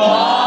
Bye.